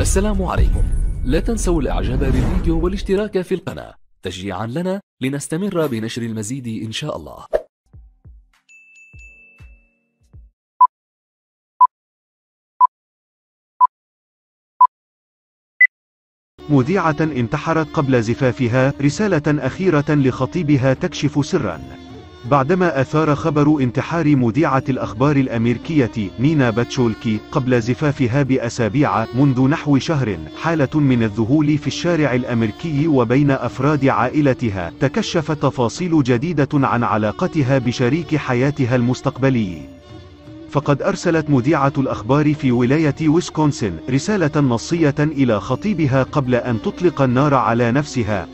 السلام عليكم. لا تنسوا الاعجاب بالفيديو والاشتراك في القناة. تشجيعا لنا لنستمر بنشر المزيد إن شاء الله. مذيعة انتحرت قبل زفافها رسالة أخيرة لخطيبها تكشف سرا. بعدما أثار خبر انتحار مذيعة الأخبار الأمريكية نينا باتشولكي قبل زفافها بأسابيع منذ نحو شهر حالة من الذهول في الشارع الأمريكي وبين أفراد عائلتها تكشف تفاصيل جديدة عن علاقتها بشريك حياتها المستقبلي. فقد أرسلت مذيعة الأخبار في ولاية ويسكونسن رسالة نصية إلى خطيبها قبل أن تطلق النار على نفسها.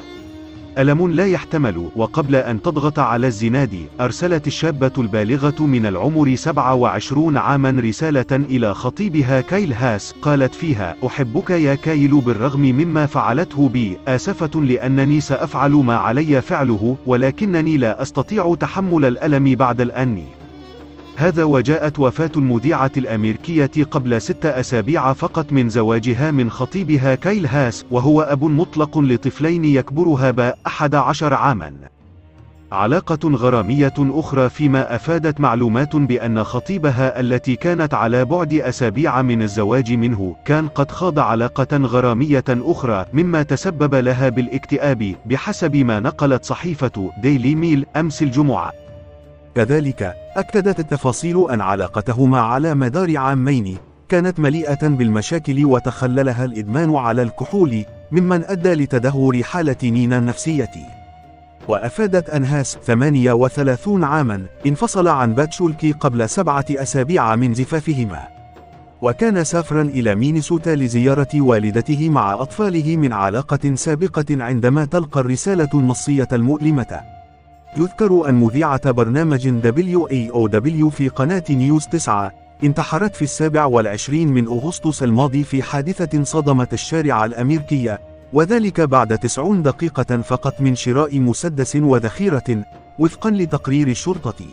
ألم لا يحتمل وقبل أن تضغط على الزناد أرسلت الشابة البالغة من العمر 27 عاما رسالة إلى خطيبها كايل هاس قالت فيها أحبك يا كايل بالرغم مما فعلته بي آسفة لأنني سأفعل ما علي فعله ولكنني لا أستطيع تحمل الألم بعد الآن هذا وجاءت وفاة المذيعة الأمريكية قبل ست أسابيع فقط من زواجها من خطيبها كايل هاس وهو أب مطلق لطفلين يكبرها بأحد عشر عاما. علاقة غرامية أخرى فيما أفادت معلومات بأن خطيبها التي كانت على بعد أسابيع من الزواج منه كان قد خاض علاقة غرامية أخرى مما تسبب لها بالاكتئاب بحسب ما نقلت صحيفة ديلي ميل أمس الجمعة. كذلك أكدت التفاصيل أن علاقتهما على مدار عامين كانت مليئة بالمشاكل وتخللها الإدمان على الكحول مما أدى لتدهور حالة نينا النفسية. وأفادت أن هاس 38 عاما انفصل عن باتشولكي قبل سبعة أسابيع من زفافهما. وكان سافر إلى مينيسوتا لزيارة والدته مع أطفاله من علاقة سابقة عندما تلقى الرسالة النصية المؤلمة. يذكر أن مذيعة برنامج WAOW في قناة نيوز 9 انتحرت في السابع والعشرين من أغسطس الماضي في حادثة صدمت الشارع الأمريكي وذلك بعد 90 دقيقة فقط من شراء مسدس وذخيرة وفقا لتقرير الشرطة